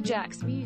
jacks Music.